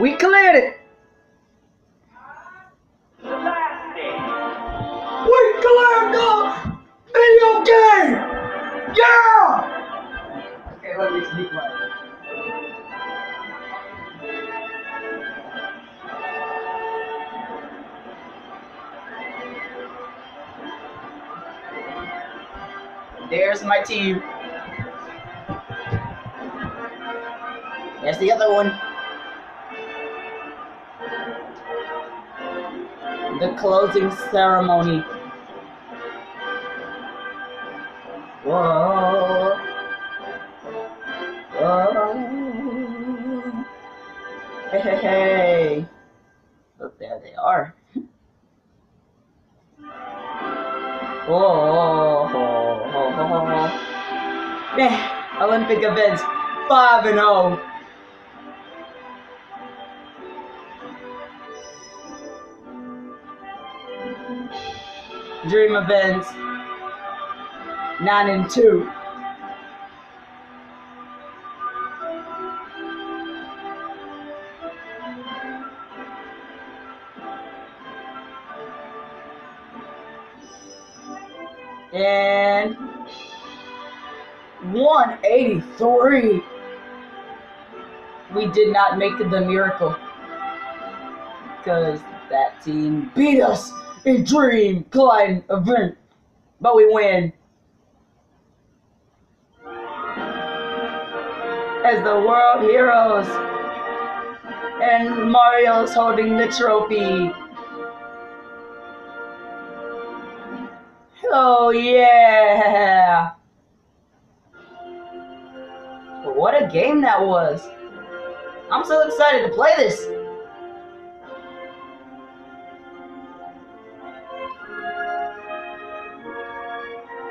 We cleared it. The last stage. We cleared the video game. Yeah. Okay, let me speak quiet. There's my team. There's the other one. The closing ceremony. Whoa. Whoa. Hey, hey, hey. Look, there they are. Whoa. Yeah, Olympic events 5 and oh. 0. Dream events 9 and 2. And 183. We did not make the miracle. Because that team beat us in Dream Climb event. But we win. As the world heroes. And Mario's holding the trophy. Oh yeah! What a game that was! I'm so excited to play this!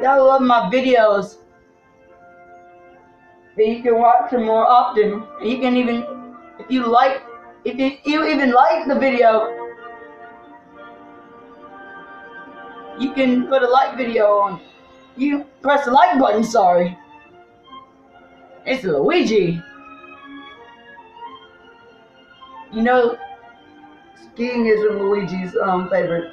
Y'all love my videos. That you can watch them more often. And you can even, if you like, if you, you even like the video, you can put a like video on. You press the like button, sorry. It's Luigi. You know, skiing is Luigi's um, favorite.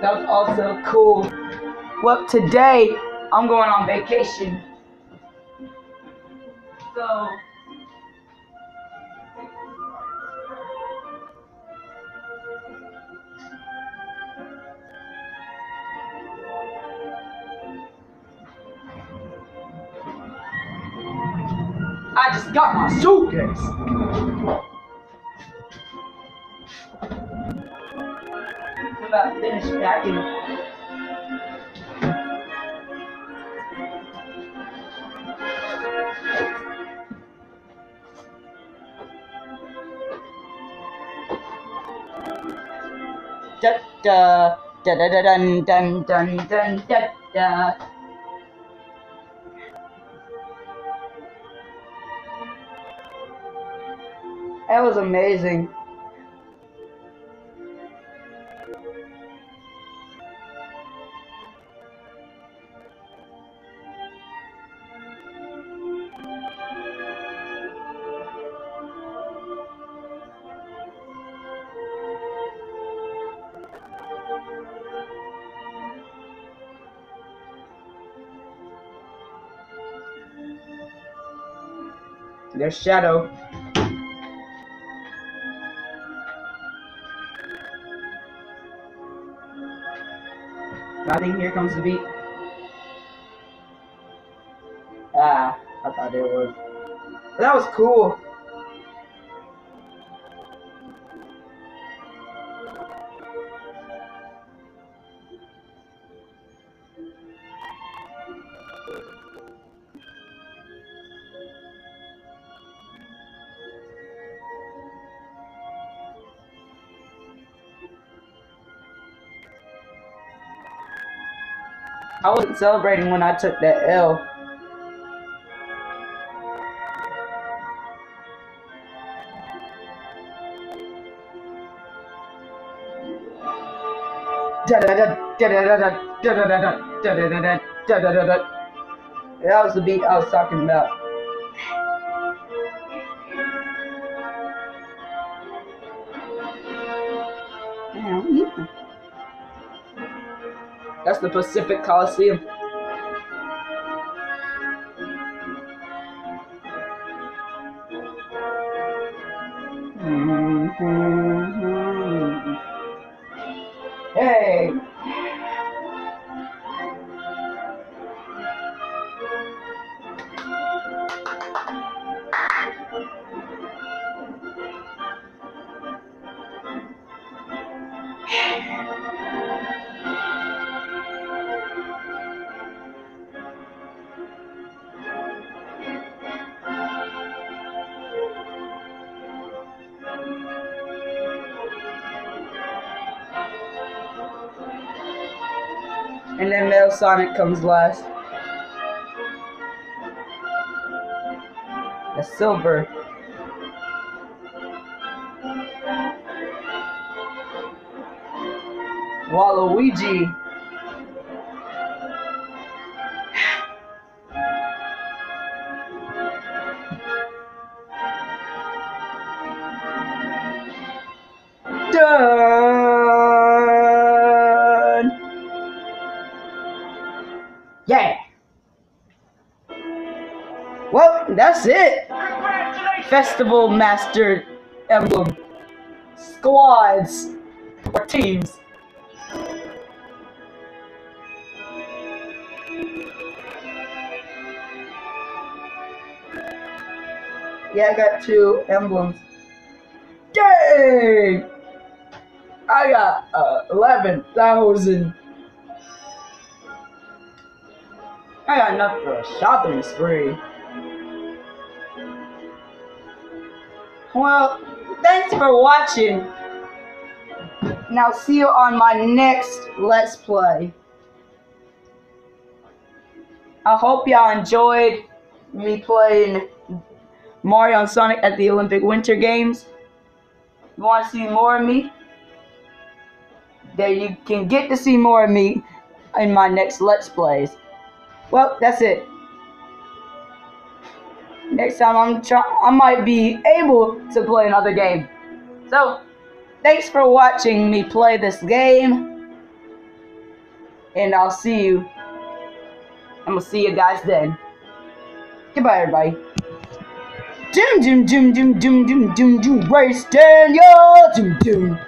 That was also cool. Well, today I'm going on vacation. So. I just got my suitcase. I'm about packing. Da da da da da dun dun dun dun da da. That was amazing. There's Shadow. I think here comes the beat. Ah, I thought it was. That was cool. I wasn't celebrating when I took that L. That was the beat I was talking about. That's the Pacific Coliseum. Hey! And then Metal Sonic comes last. The silver. Waluigi. Yeah. Well, that's it. Festival Master Emblem. Squads. Or teams. Yeah, I got two emblems. Dang! I got uh, 11,000. I got enough for a shopping spree. Well, thanks for watching. And I'll see you on my next Let's Play. I hope y'all enjoyed me playing Mario and Sonic at the Olympic Winter Games. You want to see more of me? Then you can get to see more of me in my next Let's Plays. Well, that's it. Next time I'm try I might be able to play another game. So, thanks for watching me play this game. And I'll see you. I'm gonna see you guys then. Goodbye, everybody. Doom doom doom doom doom doom doom doom Racedaniel doom doom